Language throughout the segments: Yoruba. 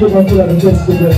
Bu Şimdi bakıyorum testinde.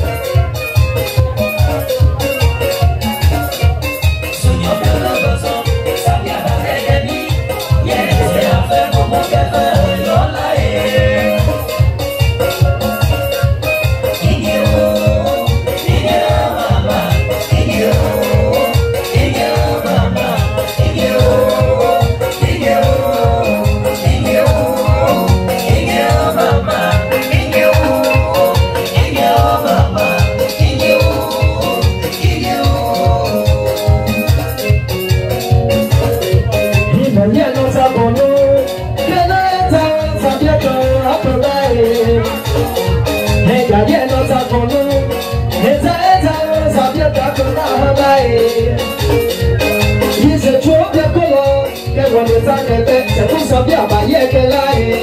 wọlé sálẹ̀bẹ̀ ṣẹ̀kún sọ bí àbáyé ẹ̀kẹ́ láàyè.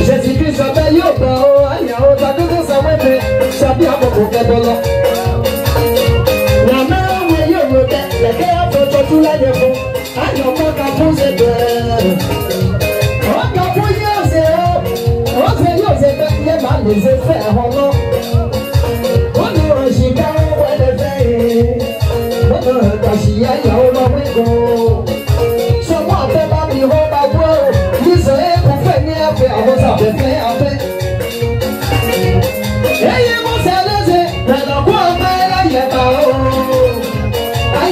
ìṣèṣì kí sọ bẹ́ẹ̀ yóò gbọ́ ọ àyàwó tàdúgbò sọ wẹ́fẹ̀ ṣàbí àkókò kẹtọ lọ. nàmá wọn yóò wọ bẹ lẹ́kẹ́ àfọ̀tọ̀ tún láyẹ̀ fún àyọ̀kọ́ ká fún ṣe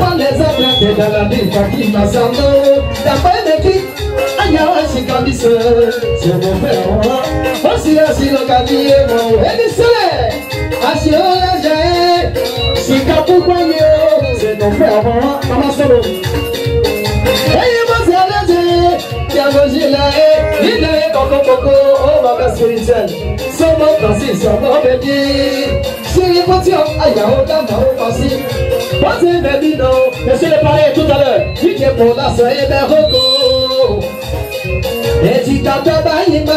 Paleza grande da la vita chi ma sanno Da bene chi Aya si cabisse Se ne però O si la si lo capiemo E di sole A si ora già è Si capo quando Se non però Mamma solo E io ma si alla già Chiamo gila e Lila e poco poco 我的学生，什么东西什么便宜，心里不巧，哎呀，我当头高兴，我真没理到，那谁来把你住到了？一天不拉谁来喝酒？那其他的白衣嘛，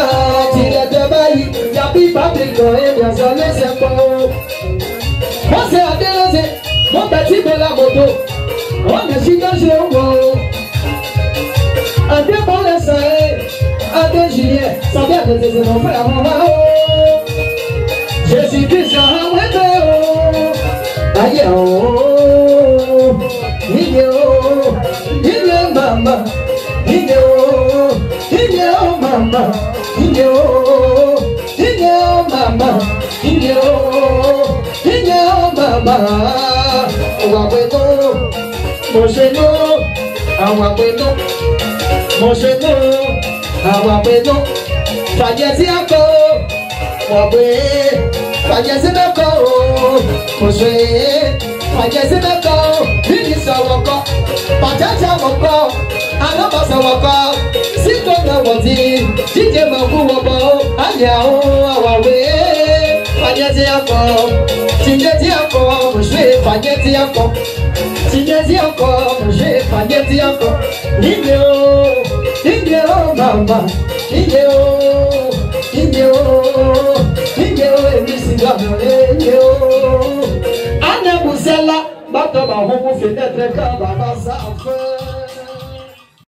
其他的白衣，要比把别个也要少点些包。我是阿爹老师，我白起不拉摩托，我那是干什么？阿爹不来谁？阿爹是耶，啥？Àtẹ̀tẹ̀tẹ̀ lọ fẹ́ àwọn wá o. Jésù Kristi àwọn ẹ̀tọ́ o. Ayé o. Nígbè o. Ilé màmá. Nígbè o. Ilé o màmá. Nígbè o. Ilé o màmá. Nígbè o. Ilé o màmá. Òwà pẹ̀lú. Mo ṣe lọ. Àwọn àpẹ̀lú. Mo ṣe lọ awapeno fàjẹsí akọ wọgbẹ fàjẹsí mẹkọ o kòsè fàjẹsí mẹkọ bíbí sọwọkọ pàtàkì àwọkọ alábọ sọwọkọ síkò lọwọtì jíjẹ mọkú wọbọ àyà ó àwàwẹ fàjẹsí akọ tìjẹsí akọ kòsè fàjẹsí akọ tìjẹsí akọ kòsè fàjẹsí akọ nílẹ o nílẹ o. Mama, ìgbé o ìgbé o ìgbé o èmi sì gbàgbọ́ ìgbé o. fenetre gbàtọ̀ bàbá fún fìdẹ́tẹ̀